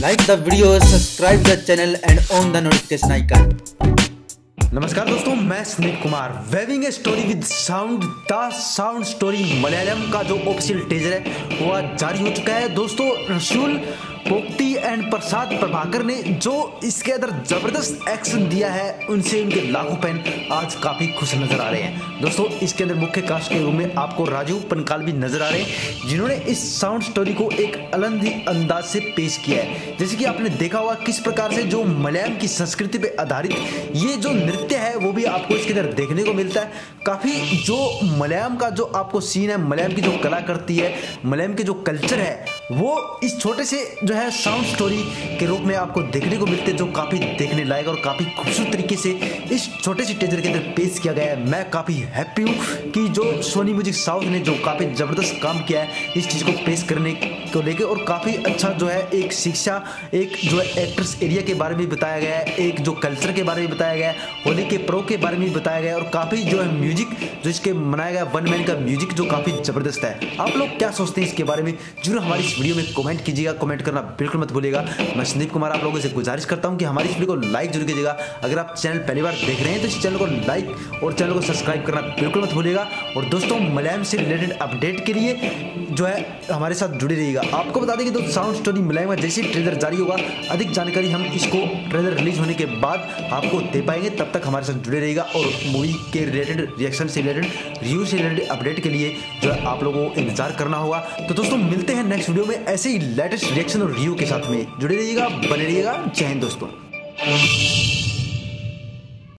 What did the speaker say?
Like the video, subscribe the channel and on the notification icon. नमस्कार दोस्तों, मैं Smit Kumar. Weaving a story with sound the sound story Malayalam का जो official taser है, वो आज जारी हो चुका है। दोस्तों, रसूल पोक्ती एंड प्रसाद प्रभाकर ने जो इसके अंदर ज़बरदस्त एक्शन दिया है, उनसे उनके लाखों फ़ैन आज काफ़ी खुश नज़र आ रहे हैं। दोस्तों, इसके अंदर मुख्य कास्ट के रूप में आपको राजीव पनकाल भी नज़र आ रहे हैं, जिन्होंने इस साउंड स्टोरी को एक अलग ही अंदाज से पेश किया है। जैसे कि आपने देखा हुआ किस प्रकार से जो मलयालम की संस्कृति पे आधारित ये जो नृत्य है, वो भी आपको इसके अंदर देखने को मिलता है। काफ़ी जो मलयालम का जो आपको सीन है, मलयालम की जो कला करती है, मलयालम के जो कल्चर है वो इस छोटे से जो है साउंड स्टोरी के रूप में आपको देखने को मिलते जो काफ़ी देखने लायक और काफ़ी खूबसूरत तरीके से इस छोटे से टेजर के अंदर पेश किया गया है। मैं काफ़ी हैप्पी हूँ कि जो सोनी म्यूज़िक साउथ ने जो काफ़ी ज़बरदस्त काम किया है इस चीज़ को पेश करने को लेकर और काफ़ी अच्छा जो है एक शिक्षा, एक जो है एक्ट्रेस एरिया के बारे में बताया गया है, एक जो कल्चर के बारे में बताया गया है, होली के प्रो के बारे में बताया गया है और काफ़ी जो है म्यूज़िक जो इसके मनाया गया वन मैन का म्यूज़िक जो काफ़ी ज़बरदस्त है। आप लोग क्या सोचते हैं इसके बारे में? ज़रूर हमारी वीडियो में कमेंट कीजिएगा कमेंट करना बिल्कुल मत भूलिएगा। मैं संदीप कुमार आप लोगों से गुजारिश करता हूँ कि हमारी इस वीडियो को लाइक ज़रूर कीजिएगा। अगर आप चैनल पहली बार देख रहे हैं तो इस चैनल को लाइक और चैनल को सब्सक्राइब करना बिल्कुल मत भूलिएगा। और दोस्तों, मलयालम से रिलेटेड अपडेट के लिए जो है, हमारे साथ जुड़े रहिएगा। आपको बता दें कि दोस्तों साउंड स्टोरी मलयालम में जैसे ट्रेलर जारी होगा, अधिक जानकारी हम इसको ट्रेलर रिलीज़ होने के बाद आपको दे पाएँगे। तब तक हमारे साथ जुड़े रहेगा और मूवी के रिलेटेड रिएक्शन से रिलेटेड रिव्यू से रिलेटेड अपडेट के लिए जो है, आप लोगों को इंतज़ार करना होगा। तो दोस्तों, मिलते हैं नेक्स्ट वीडियो में ऐसे ही लेटेस्ट रिएक्शन और रिव्यू के साथ में जुड़े रहिएगा, बने रहिएगा। जय हिंद दोस्तों।